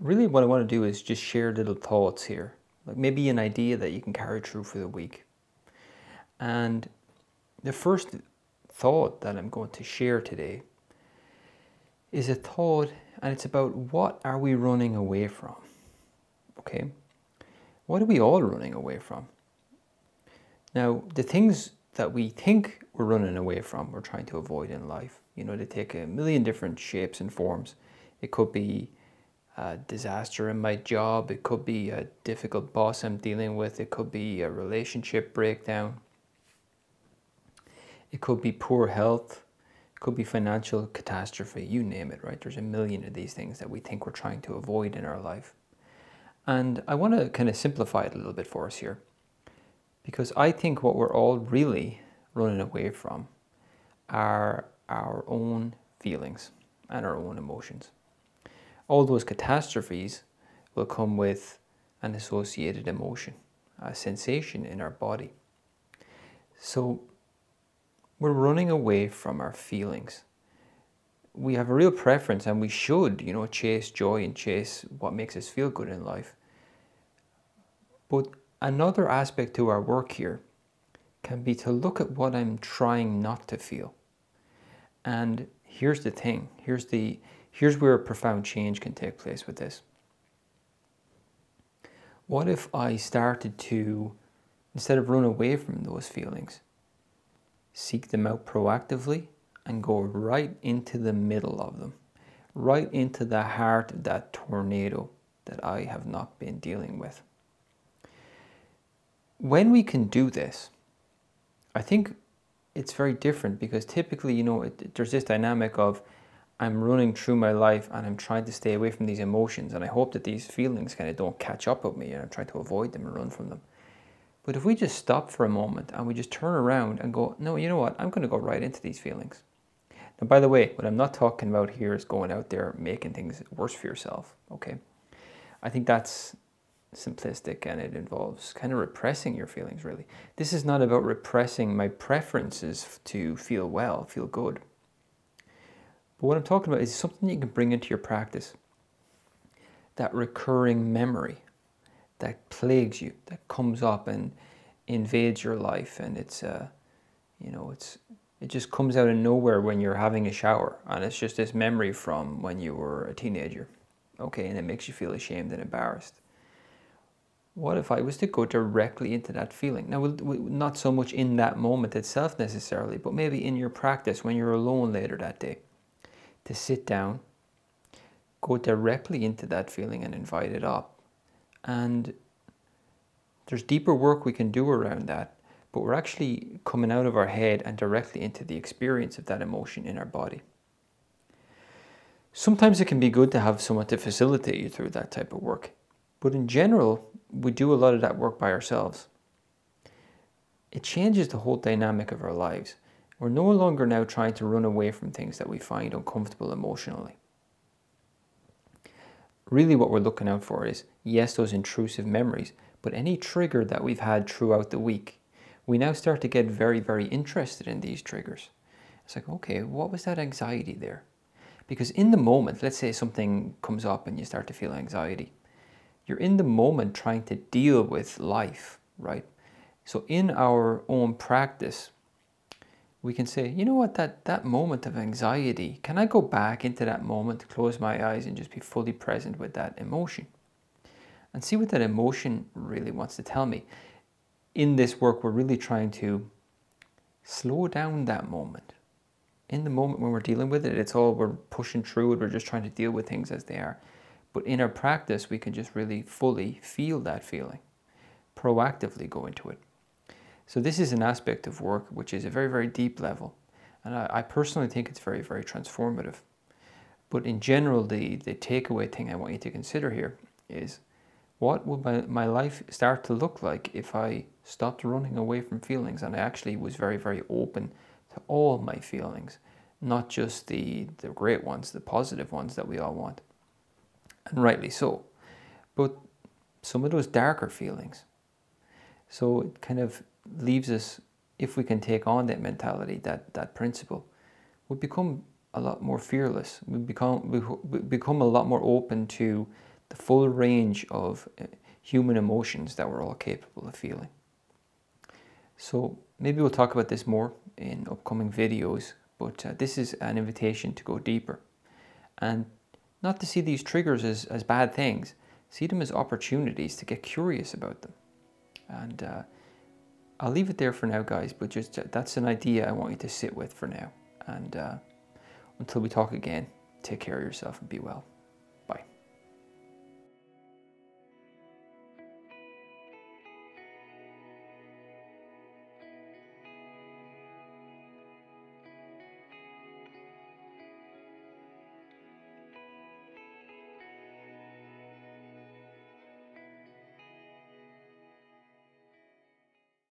really what I want to do is just share little thoughts here, like maybe an idea that you can carry through for the week. And the first thought that I'm going to share today is a thought, and it's about what are we running away from? Okay, what are we all running away from? Now, the things that we think we're running away from, we're trying to avoid in life, you know, they take a million different shapes and forms. It could be a disaster in my job, it could be a difficult boss I'm dealing with, it could be a relationship breakdown, it could be poor health, it could be financial catastrophe, you name it, right? There's a million of these things that we think we're trying to avoid in our life. And I want to kind of simplify it a little bit for us here. Because I think what we're all really running away from are our own feelings and our own emotions. All those catastrophes will come with an associated emotion, a sensation in our body. So we're running away from our feelings. We have a real preference and we should, you know, chase joy and chase what makes us feel good in life. But another aspect to our work here can be to look at what I'm trying not to feel. And here's the thing, here's the here's where a profound change can take place with this. What if I started to instead of run away from those feelings, seek them out proactively and go right into the middle of them, right into the heart of that tornado that I have not been dealing with. When we can do this, I think it's very different because typically, you know, it, there's this dynamic of I'm running through my life and I'm trying to stay away from these emotions and I hope that these feelings kind of don't catch up with me and I'm trying to avoid them and run from them. But if we just stop for a moment and we just turn around and go, no, you know what, I'm going to go right into these feelings. Now, by the way, what I'm not talking about here is going out there making things worse for yourself, okay? I think that's simplistic and it involves kind of repressing your feelings, really. This is not about repressing my preferences to feel well, feel good. But what I'm talking about is something you can bring into your practice. That recurring memory that plagues you, that comes up and invades your life, and it's, uh, you know, it's it just comes out of nowhere when you're having a shower, and it's just this memory from when you were a teenager, okay, and it makes you feel ashamed and embarrassed what if I was to go directly into that feeling? Now, not so much in that moment itself necessarily, but maybe in your practice when you're alone later that day, to sit down, go directly into that feeling and invite it up. And there's deeper work we can do around that, but we're actually coming out of our head and directly into the experience of that emotion in our body. Sometimes it can be good to have someone to facilitate you through that type of work. But in general, we do a lot of that work by ourselves. It changes the whole dynamic of our lives. We're no longer now trying to run away from things that we find uncomfortable emotionally. Really, what we're looking out for is yes, those intrusive memories, but any trigger that we've had throughout the week. We now start to get very, very interested in these triggers. It's like, okay, what was that anxiety there? Because in the moment, let's say something comes up and you start to feel anxiety you're in the moment trying to deal with life, right? So in our own practice, we can say, you know what, that, that moment of anxiety, can I go back into that moment, close my eyes and just be fully present with that emotion? And see what that emotion really wants to tell me. In this work, we're really trying to slow down that moment. In the moment when we're dealing with it, it's all we're pushing through it, we're just trying to deal with things as they are. But in our practice, we can just really fully feel that feeling, proactively go into it. So this is an aspect of work which is a very, very deep level. And I, I personally think it's very, very transformative. But in general, the, the takeaway thing I want you to consider here is what would my, my life start to look like if I stopped running away from feelings and I actually was very, very open to all my feelings, not just the, the great ones, the positive ones that we all want and rightly so. But some of those darker feelings. So it kind of leaves us, if we can take on that mentality, that, that principle, we become a lot more fearless. We become, we become a lot more open to the full range of uh, human emotions that we're all capable of feeling. So maybe we'll talk about this more in upcoming videos, but uh, this is an invitation to go deeper and not to see these triggers as, as bad things, see them as opportunities to get curious about them. And uh, I'll leave it there for now, guys, but just uh, that's an idea I want you to sit with for now. And uh, until we talk again, take care of yourself and be well.